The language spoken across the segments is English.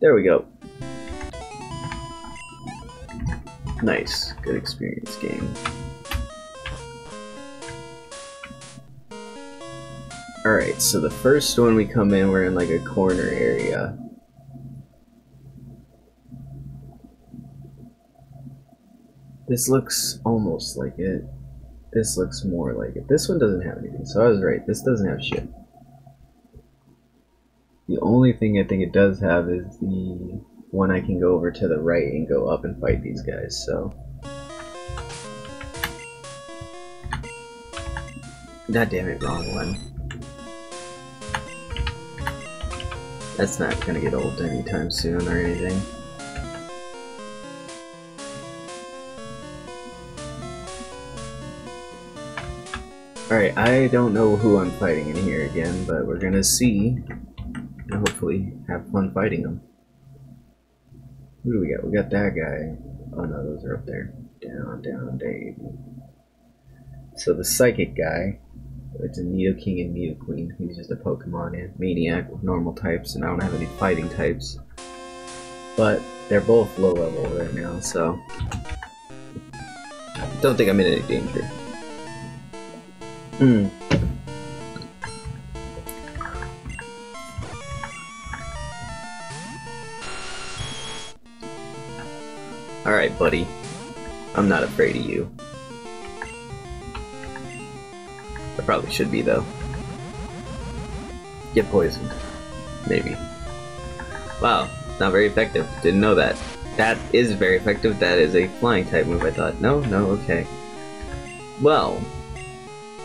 There we go. Nice. Good experience game. Alright, so the first one we come in, we're in like a corner area. This looks almost like it. This looks more like it. This one doesn't have anything, so I was right. This doesn't have shit. The only thing I think it does have is the one I can go over to the right and go up and fight these guys, so. God damn it, wrong one. That's not gonna get old anytime soon or anything. Alright, I don't know who I'm fighting in here again, but we're gonna see and hopefully have fun fighting them. Who do we got? We got that guy. Oh no, those are up there. Down, down, Dave. So the psychic guy, it's a Nidoking and Nidoqueen. He's just a Pokemon and Maniac with normal types, and I don't have any fighting types. But they're both low level right now, so I don't think I'm in any danger. Hmm. Alright, buddy. I'm not afraid of you. I probably should be, though. Get poisoned. Maybe. Wow, not very effective. Didn't know that. That is very effective. That is a flying type move, I thought. No, no, okay. Well,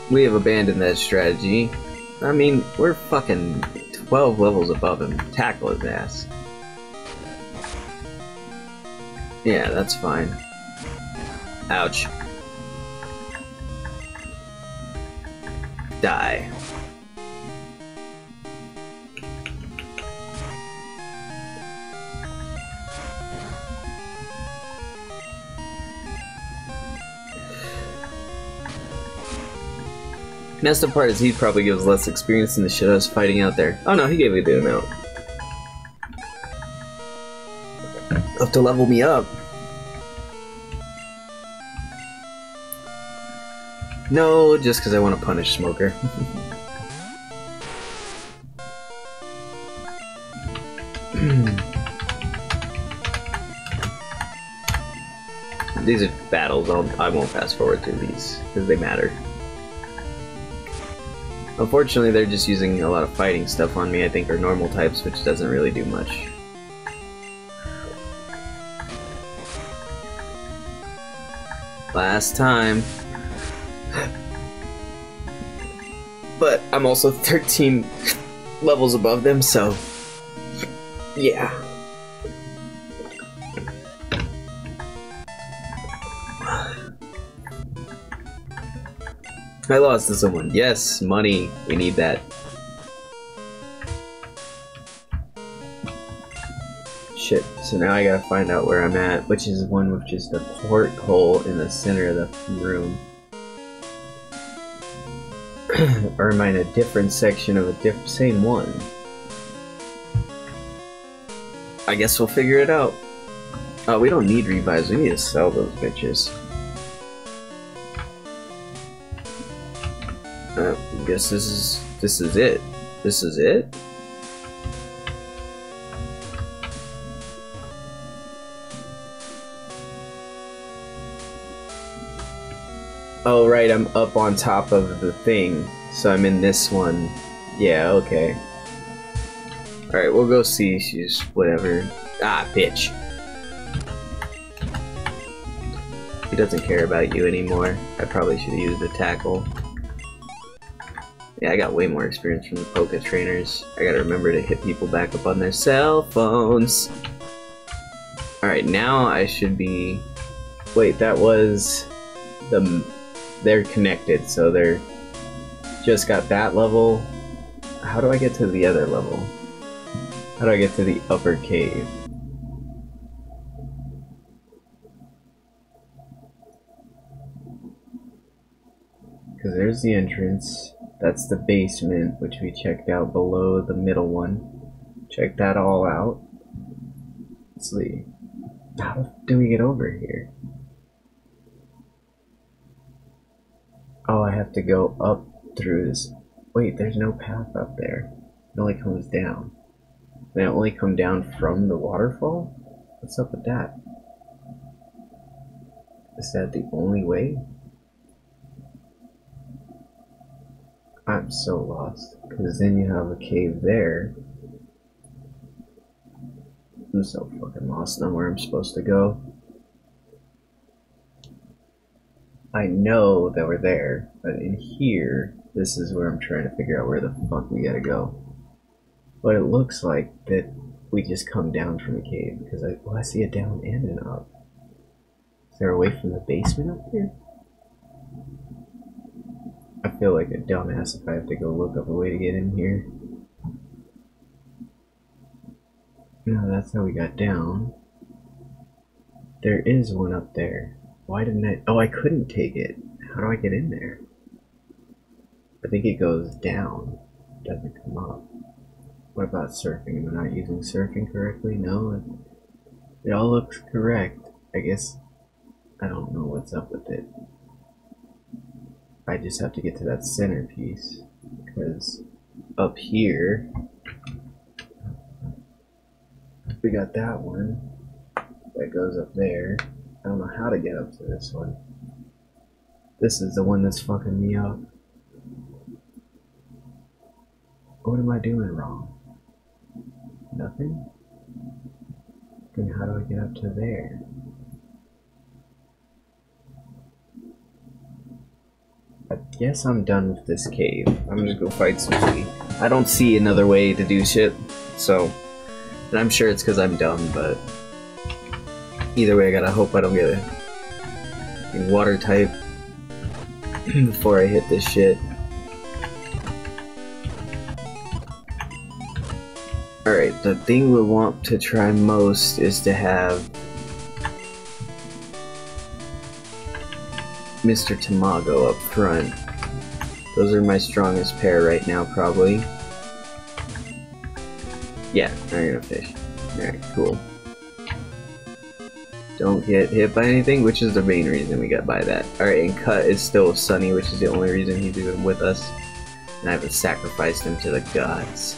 we have abandoned that strategy. I mean, we're fucking 12 levels above him. Tackle his ass. Yeah, that's fine. Ouch. Die. Messed up part is he probably gives less experience than the shit I was fighting out there. Oh no, he gave me good amount. Have to level me up. No, just because I want to punish Smoker. these are battles I'll, I won't fast forward through these, because they matter. Unfortunately, they're just using a lot of fighting stuff on me, I think, or normal types, which doesn't really do much. Last time. but I'm also 13 levels above them, so yeah. I lost to someone. Yes, money. We need that. Shit. So now I gotta find out where I'm at, which is one with just a porthole in the center of the room. or am I in a different section of a diff same one? I guess we'll figure it out. Oh, we don't need revives. We need to sell those bitches. Guess this is this is it. This is it. Oh right, I'm up on top of the thing, so I'm in this one. Yeah, okay. Alright, we'll go see. She's whatever. Ah, bitch. He doesn't care about you anymore. I probably should use the tackle. Yeah, I got way more experience from the Poke trainers. I gotta remember to hit people back up on their cell phones. Alright, now I should be... Wait, that was... the. They're connected, so they're... Just got that level. How do I get to the other level? How do I get to the upper cave? Because there's the entrance. That's the basement, which we checked out below the middle one. Check that all out. Let's see. How do we get over here? Oh, I have to go up through this. Wait, there's no path up there. It only comes down. They only come down from the waterfall? What's up with that? Is that the only way? I'm so lost. Because then you have a cave there. I'm so fucking lost on where I'm supposed to go. I know that we're there, but in here, this is where I'm trying to figure out where the fuck we gotta go. But it looks like that we just come down from the cave because I, well, I see a down and an up. Is there a way from the basement up here? I feel like a dumbass if I have to go look up a way to get in here. No, that's how we got down. There is one up there. Why didn't I? Oh, I couldn't take it. How do I get in there? I think it goes down. Doesn't come up. What about surfing? Am I not using surfing correctly? No. It, it all looks correct. I guess I don't know what's up with it. I just have to get to that centerpiece. Because up here, we got that one that goes up there. I don't know how to get up to this one. This is the one that's fucking me up. What am I doing wrong? Nothing? Then how do I get up to there? I guess I'm done with this cave. I'm gonna go fight Suzuki. I don't see another way to do shit, so... And I'm sure it's because I'm dumb, but... Either way, I gotta hope I don't get a water type before I hit this shit. Alright, the thing we want to try most is to have Mr. Tamago up front. Those are my strongest pair right now, probably. Yeah, you're gonna fish. Alright, cool don't get hit by anything, which is the main reason we got by that. Alright, and Cut is still Sunny, which is the only reason he's even with us. And I haven't sacrificed him to the gods.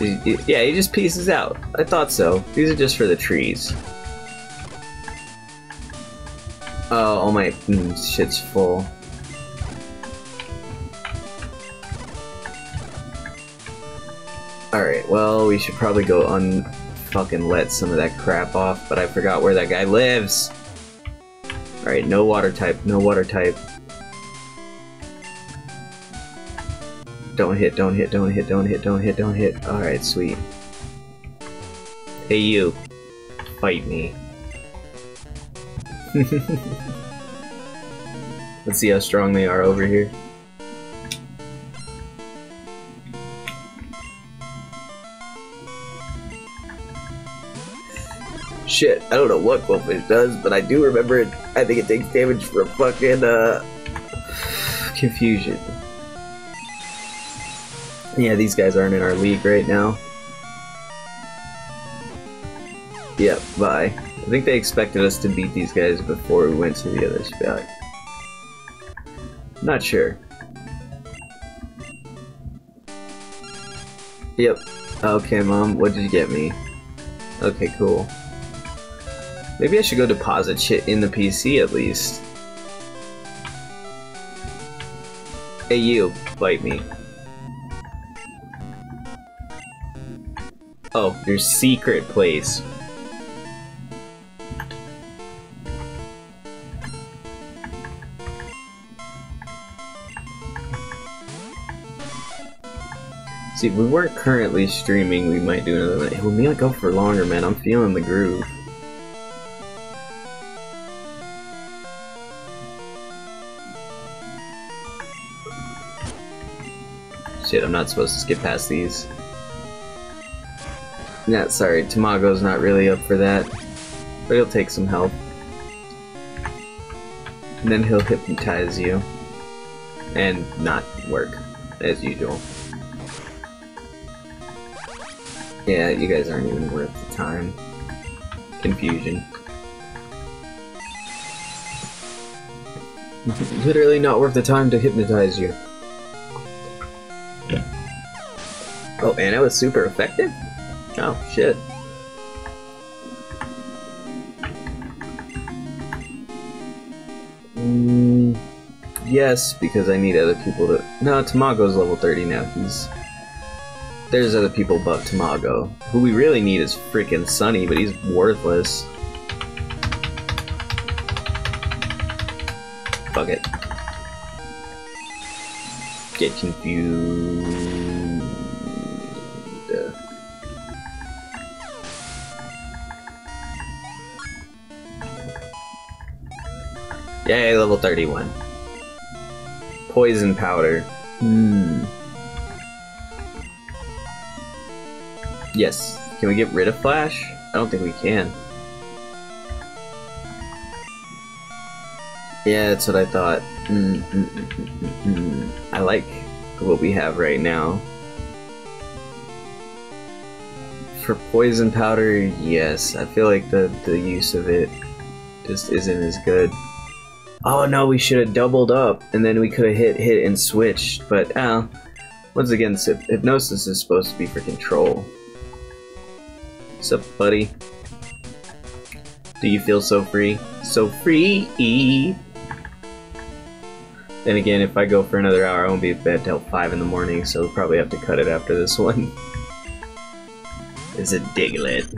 Yeah, he just pieces out. I thought so. These are just for the trees. Oh, all my mm, shit's full. Alright, well, we should probably go on fucking let some of that crap off, but I forgot where that guy lives. Alright, no water type, no water type. Don't hit, don't hit, don't hit, don't hit, don't hit, don't hit. Alright, sweet. Hey you. Fight me. Let's see how strong they are over here. shit. I don't know what Qwilfish does, but I do remember it. I think it takes damage from fucking, uh, confusion. Yeah, these guys aren't in our league right now. Yep, bye. I think they expected us to beat these guys before we went to the other spot. Not sure. Yep. Okay, Mom, what did you get me? Okay, cool. Maybe I should go deposit shit in the PC at least. Hey you, bite me. Oh, your secret place. See, if we weren't currently streaming, we might do another one. We might go for longer, man. I'm feeling the groove. Shit, I'm not supposed to skip past these. Yeah, sorry, Tamago's not really up for that. But he'll take some help. And then he'll hypnotize you. And not work, as usual. Yeah, you guys aren't even worth the time. Confusion. Literally not worth the time to hypnotize you. Oh, and it was super effective? Oh, shit. Mm, yes, because I need other people to... No, Tamago's level 30 now. He's... There's other people above Tamago. Who we really need is freaking Sunny, but he's worthless. Fuck it. Get confused. Yay, level 31. Poison powder. Hmm. Yes. Can we get rid of Flash? I don't think we can. Yeah, that's what I thought. Mm -mm -mm I like what we have right now. For poison powder, yes. I feel like the, the use of it just isn't as good. Oh no, we should have doubled up, and then we could have hit, hit, and switched, but, uh, once again, hypnosis is supposed to be for control. What's up, buddy? Do you feel so free? So free! Then again, if I go for another hour, I won't be in bed till 5 in the morning, so we'll probably have to cut it after this one. Is it Diglett?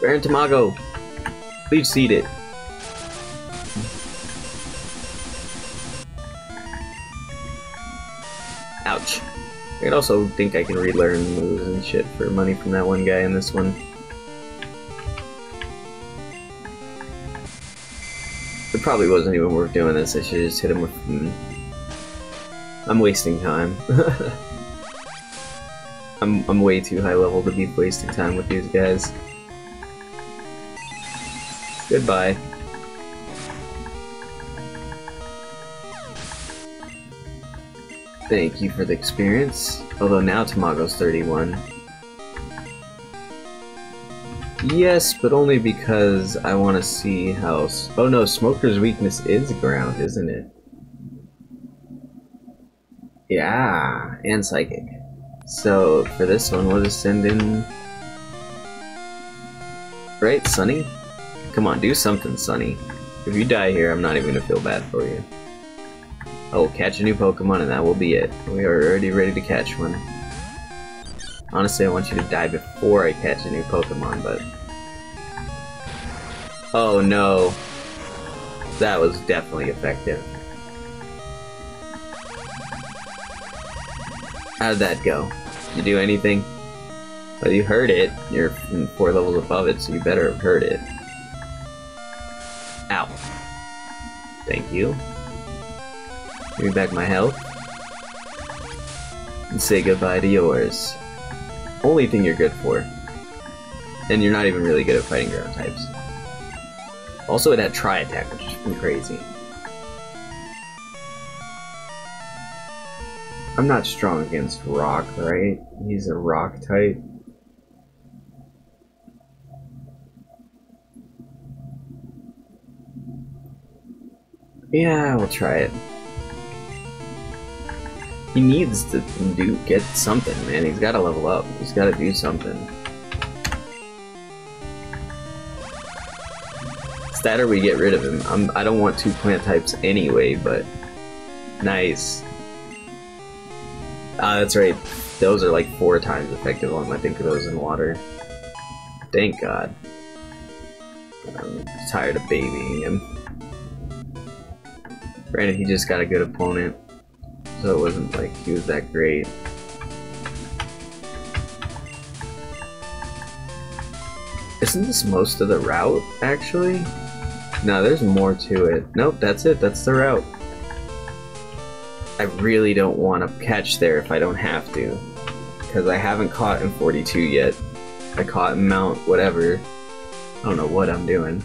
Baron Tamago! Leech Seed it. I also think I can relearn moves and shit for money from that one guy in this one. It probably wasn't even worth doing this, I should just hit him with... Mm, I'm wasting time. I'm, I'm way too high level to be wasting time with these guys. Goodbye. Thank you for the experience. Although now Tamago's 31. Yes, but only because I want to see how... Oh no, Smoker's weakness is ground, isn't it? Yeah, and Psychic. So, for this one, we'll just send in... Right, Sunny? Come on, do something, Sunny. If you die here, I'm not even gonna feel bad for you. Oh, catch a new Pokemon and that will be it. We are already ready to catch one. Honestly, I want you to die before I catch a new Pokemon, but... Oh no. That was definitely effective. How did that go? Did you do anything? Well, you heard it. You're four levels above it, so you better have heard it. Ow. Thank you. Give me back my health. And say goodbye to yours. Only thing you're good for. And you're not even really good at fighting ground types. Also, it had Tri Attack, which is crazy. I'm not strong against Rock, right? He's a Rock type. Yeah, we'll try it. He needs to do get something, man. He's got to level up. He's got to do something. It's that or we get rid of him. I'm, I don't want two plant types anyway, but nice. Ah, that's right. Those are like four times effective on of those in water. Thank God. I'm tired of babying him. Granted, he just got a good opponent, so it wasn't like he was that great. Isn't this most of the route, actually? No, there's more to it. Nope, that's it. That's the route. I really don't want to catch there if I don't have to. Because I haven't caught in 42 yet. I caught in Mount whatever. I don't know what I'm doing.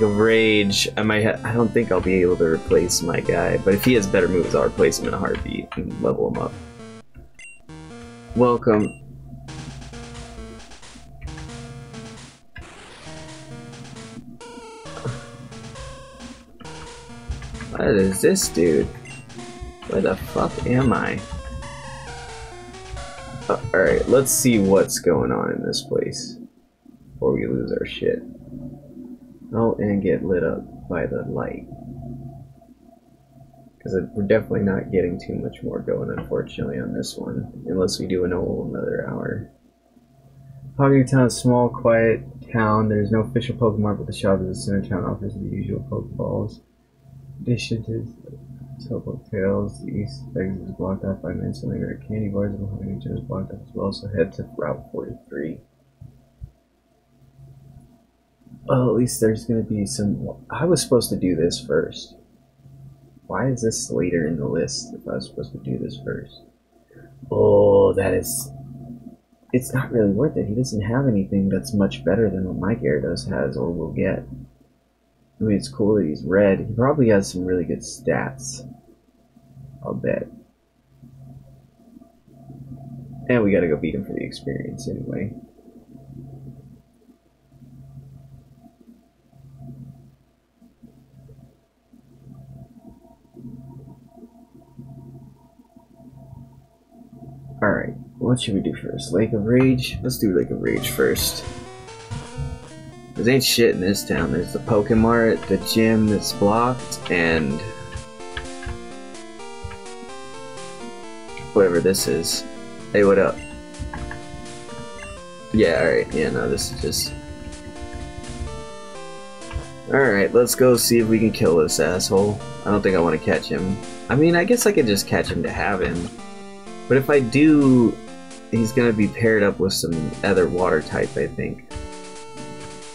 Of Rage. I might. I don't think I'll be able to replace my guy, but if he has better moves, I'll replace him in a heartbeat and level him up. Welcome. What is this dude? Where the fuck am I? Uh, Alright, let's see what's going on in this place before we lose our shit. Oh, and get lit up by the light. Because we're definitely not getting too much more going, unfortunately, on this one. Unless we do an whole another hour. Hoggy Town is a small, quiet town. There's no official Pokemon, but the shop of the center town offers the usual Pokeballs. In addition to Topo Tails, the east exit is blocked off by Manson. Candy bars and Hoggy Town is blocked off as well, so head to Route 43. Well, at least there's gonna be some. I was supposed to do this first. Why is this later in the list if I was supposed to do this first? Oh, that is. It's not really worth it. He doesn't have anything that's much better than what my Gyarados has or will get. I mean, it's cool that he's red. He probably has some really good stats. I'll bet. And we gotta go beat him for the experience anyway. Alright, what should we do first? Lake of Rage? Let's do Lake of Rage first. There's ain't shit in this town. There's the Pokemart, the gym that's blocked, and... Whatever this is. Hey, what up? Yeah, alright. Yeah, no, this is just... Alright, let's go see if we can kill this asshole. I don't think I want to catch him. I mean, I guess I could just catch him to have him. But if I do, he's gonna be paired up with some other water type, I think.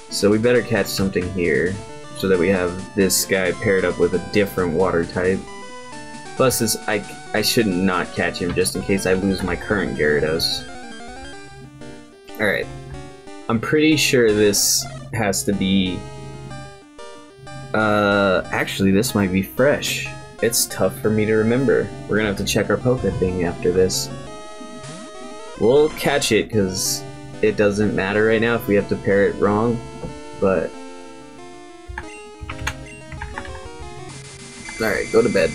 So we better catch something here, so that we have this guy paired up with a different water type. Plus, this, I, I should not catch him just in case I lose my current Gyarados. Alright. I'm pretty sure this has to be... Uh, actually, this might be fresh. It's tough for me to remember. We're gonna have to check our Poke thing after this. We'll catch it, because it doesn't matter right now if we have to pair it wrong, but... Alright, go to bed.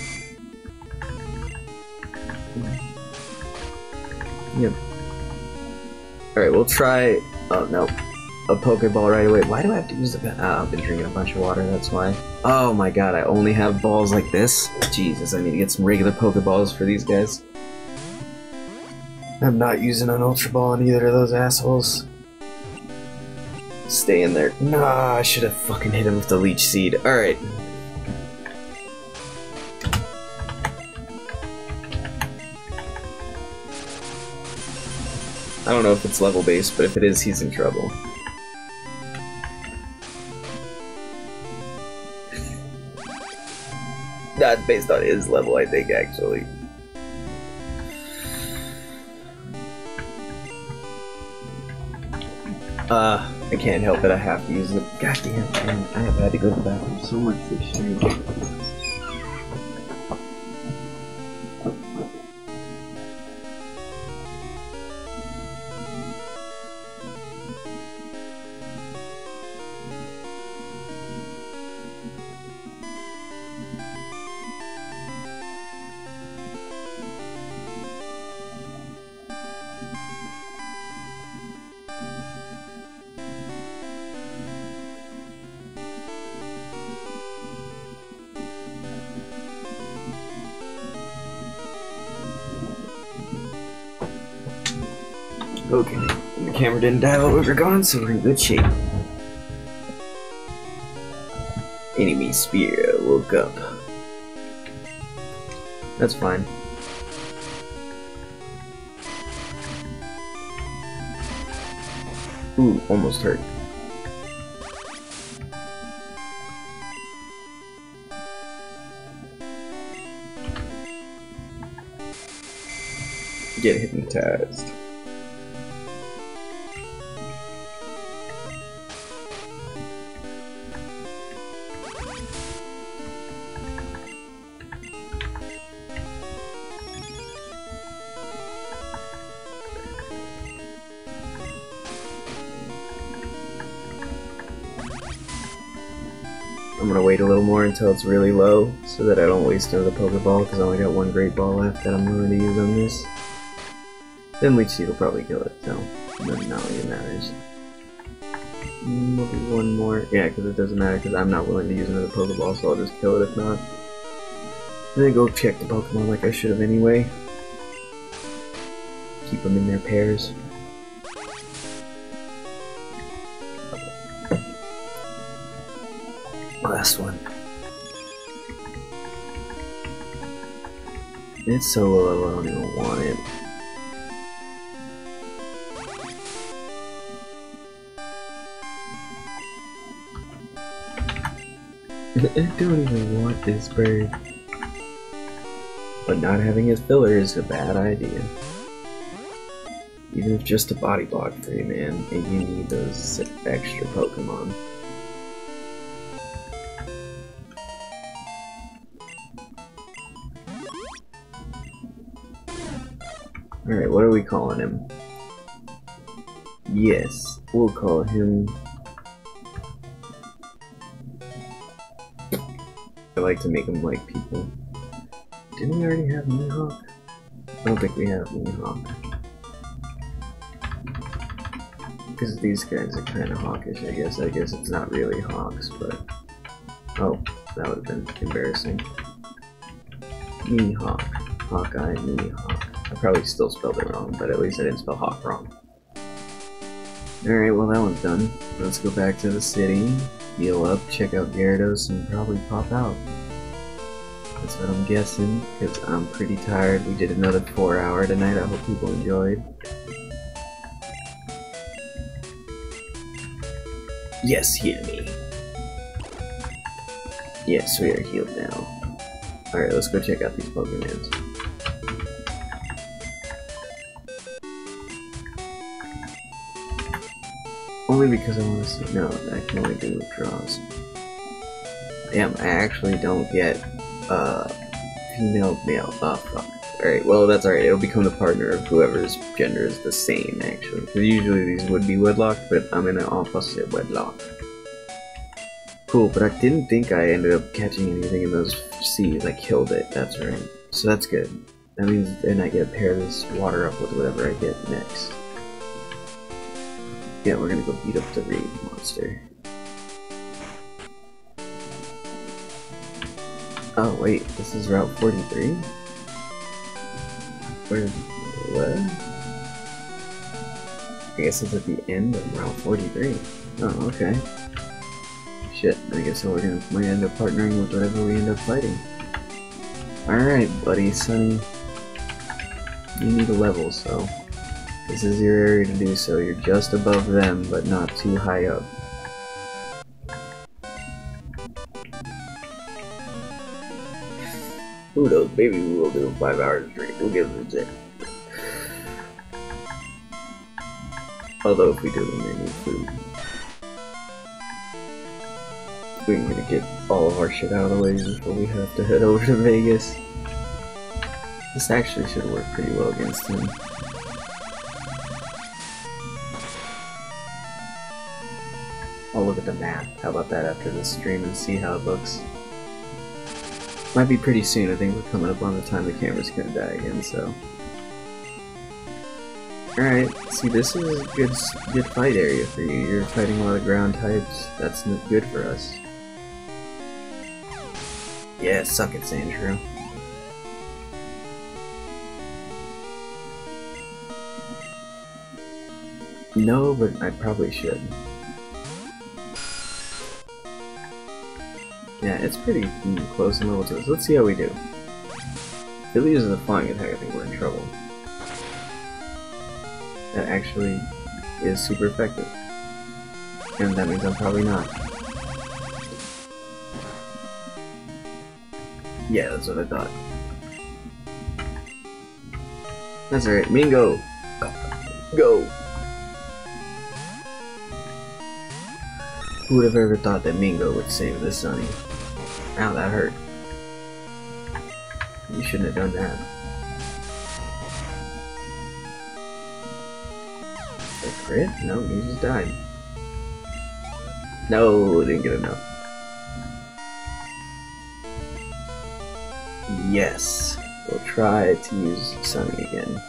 Yep. Alright, we'll try... Oh, no a Pokeball right away. Why do I have to use the... Oh, I've been drinking a bunch of water, that's why. Oh my god, I only have balls like this? Jesus, I need to get some regular Pokeballs for these guys. I'm not using an Ultra Ball on either of those assholes. Stay in there. Nah, I should have fucking hit him with the Leech Seed. Alright. I don't know if it's level based, but if it is, he's in trouble. That's based on his level, I think, actually. Uh, I can't help it, I have to use it. Goddamn, I have had to go to the bathroom so much this year. Didn't die while we were gone, so we're in good shape. Enemy Spearow woke up. That's fine. Ooh, almost hurt. get hypnotized. More until it's really low so that I don't waste another Pokeball because I only got one Great Ball left that I'm willing to use on this. Then Leech Seed will probably kill it, so not it matters. Mm, Maybe one more. Yeah, because it doesn't matter because I'm not willing to use another Pokeball, so I'll just kill it if not. Then go check the Pokemon like I should have anyway. Keep them in their pairs. Last one. It's so low, I don't even want it. I don't even want this bird. But not having his filler is a bad idea. Even if just a body block for you, man, and you need those extra Pokemon. What are we calling him? Yes, we'll call him... I like to make him like people. Didn't we already have Mihawk? I don't think we have Mihawk. Because these guys are kind of hawkish, I guess. I guess it's not really hawks, but... Oh, that would have been embarrassing. Mihawk. Hawkeye, Mihawk. I probably still spelled it wrong, but at least I didn't spell hawk wrong. Alright, well that one's done. Let's go back to the city, heal up, check out Gyarados, and probably pop out. That's what I'm guessing, because I'm pretty tired. We did another 4 hour tonight, I hope people enjoyed. Yes, heal me. Yes, we are healed now. Alright, let's go check out these Pokemons. Only because I want to see. No, I can only do draws. Damn, I actually don't get uh female male. Oh fuck. Alright, well that's alright. It'll become the partner of whoever's gender is the same actually. Because usually these would be wedlocked, but I'm an opposite wedlock. Cool, but I didn't think I ended up catching anything in those seas. I killed it, that's right. So that's good. That means then I get to pair this water up with whatever I get next. Yeah, we're gonna go beat up the raid monster. Oh wait, this is Route 43? Where, what? I guess it's at the end of Route 43. Oh, okay. Shit, I guess we're gonna might end up partnering with whatever we end up fighting. Alright, buddy, Sunny. You need a level, so this is your area to do so. You're just above them, but not too high up. Who knows? Maybe we will do a five hour stream. We'll give it a check. Although if we do, we may need food. We're gonna get all of our shit out of the way before we have to head over to Vegas. This actually should work pretty well against him. Look at the map. How about that after the stream and see how it looks. Might be pretty soon. I think we're coming up on the time the camera's gonna die again, so. Alright, see this is a good, good fight area for you. You're fighting a lot of ground types. That's n- good for us. Yeah, suck it, Sandshrew. No, but I probably should. Yeah, it's pretty mm, close in level to us. Let's see how we do. If it uses a flying attack, I think we're in trouble. That actually is super effective. And that means I'm probably not. Yeah, that's what I thought. That's alright. Mingo! Go! Who would have ever thought that Mingo would save the Sunny? Ow, that hurt. You shouldn't have done that. A crit? No, he just died. No, didn't get enough. Yes. We'll try to use Sunny again.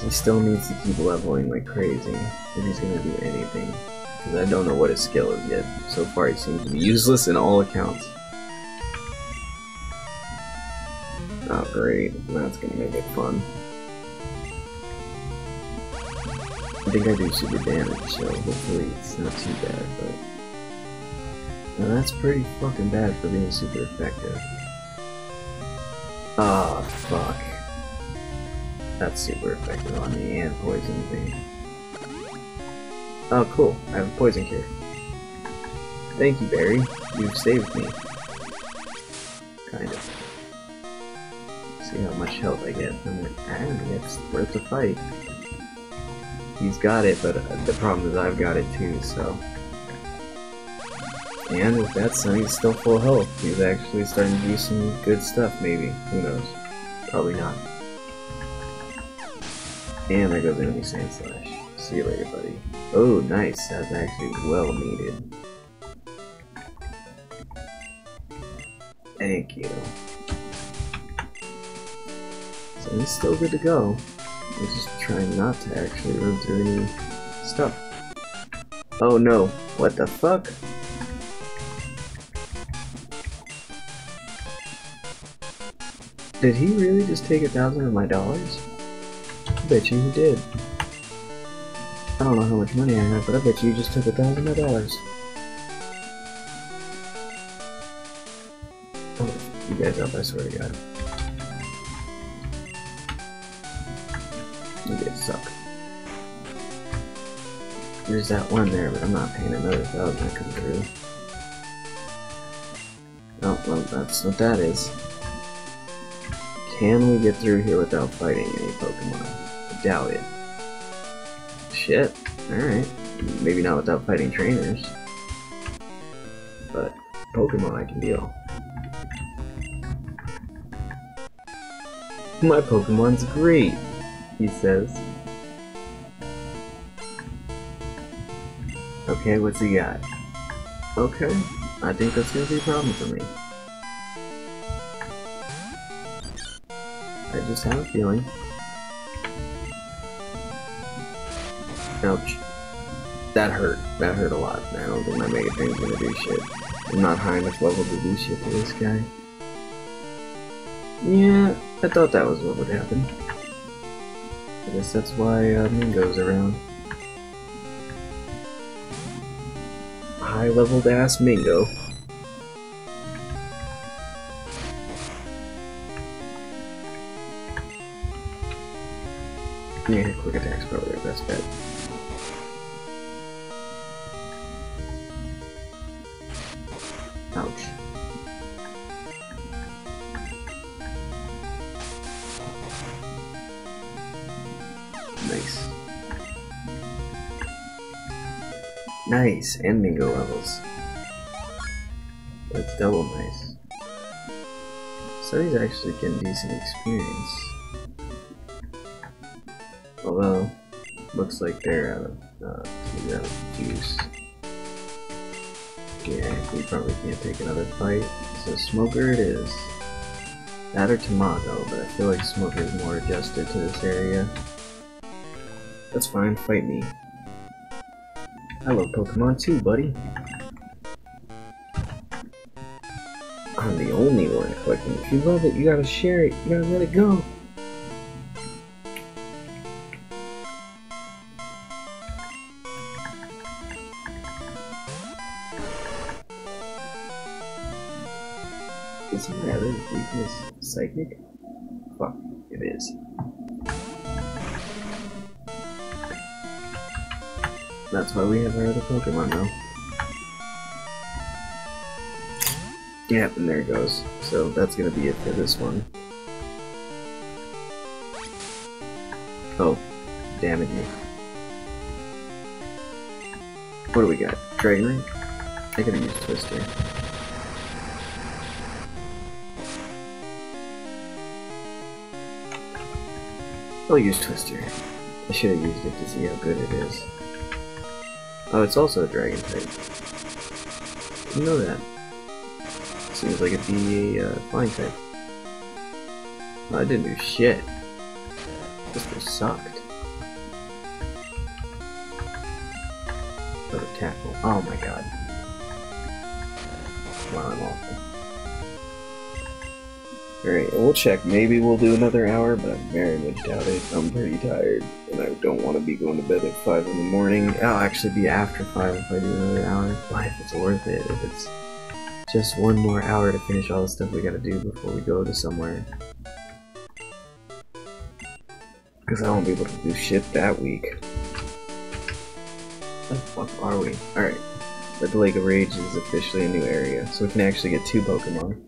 He still needs to keep leveling like crazy if he's gonna do anything. Because I don't know what his skill is yet. So far he seems to be useless in all accounts. Oh great, that's gonna make it fun. I think I do super damage, so hopefully it's not too bad, but... Now that's pretty fucking bad for being super effective. Ah, oh, fuck. That's super effective on me and poison me. Oh, cool. I have a poison cure. Thank you, Barry. You've saved me. Kind of. See how much health I get from it. And it's worth the fight. He's got it, but uh, the problem is I've got it too, so... And with that son, he's still full health. He's actually starting to do some good stuff, maybe. Who knows? Probably not. And there goes enemy Sandslash. See you later, buddy. Oh, nice. That's actually well needed. Thank you. So he's still good to go. I'm just trying not to actually run through any stuff. Oh no, what the fuck? Did he really just take a thousand of my dollars? I bet you he did. I don't know how much money I have, but I bet you just took a thousand dollars. Oh, you guys up, I swear to god. You guys suck. There's that one there, but I'm not paying another thousand to come through. Oh, well, that's what that is. Can we get through here without fighting any Pokemon? I doubt it. Shit. Alright. Maybe not without fighting trainers. But Pokemon I can deal. My Pokemon's great, he says. Okay, what's he got? Okay, I think that's gonna be a problem for me. I just have a feeling. Ouch. That hurt. That hurt a lot. I don't think my Mega Drain's gonna do shit. I'm not high enough level to do shit to this guy. Yeah, I thought that was what would happen. I guess that's why uh, Mingo's around. High leveled ass Mingo. Yeah, quick attack's probably our best bet. Nice, and Mingo levels. That's double nice. So he's actually getting decent experience. Although, looks like they're out of, uh, out of juice. Yeah, we probably can't take another fight. So Smoker it is. That or Tamago, but I feel like Smoker is more adjusted to this area. That's fine, fight me. I love Pokemon too, buddy. I'm the only one collecting. If you love it, you gotta share it. You gotta let it go. Is my other weakness psychic? Fuck, it is. That's why we have our other Pokemon now. Yep, and there it goes. So that's gonna be it for this one. Oh, damage me. What do we got? Dragonite? I have used Twister. I'll use Twister. I should have used it to see how good it is. Oh, it's also a dragon type. You know that. Seems like it'd be a uh, flying type. I didn't do shit. This just sucked. But a tackle. Oh my god. Wow, I'm awful. Alright, we'll check. Maybe we'll do another hour, but I very much doubt it. I'm pretty tired, and I don't want to be going to bed at 5 in the morning. I'll actually be after 5 if I do another hour, if it's worth it, if it's just one more hour to finish all the stuff we gotta do before we go to somewhere. Because I won't be able to do shit that week. Where the fuck are we? Alright. But the Lake of Rage is officially a new area, so we can actually get two Pokemon.